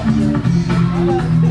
Terima kasih.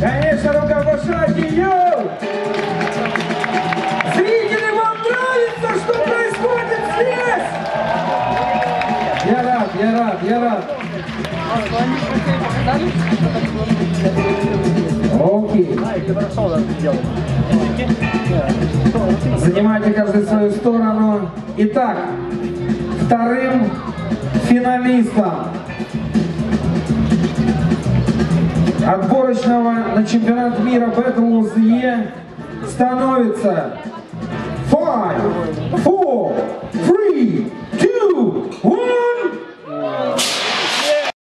Конечно, рукопожатие, йоу! Зрители, вам нравится, что происходит здесь? Я рад, я рад, я рад. Окей. Занимайте каждый свою сторону. Итак, вторым финалистом отборочного на чемпионат мира Battle ZE становится 5, 4, 3,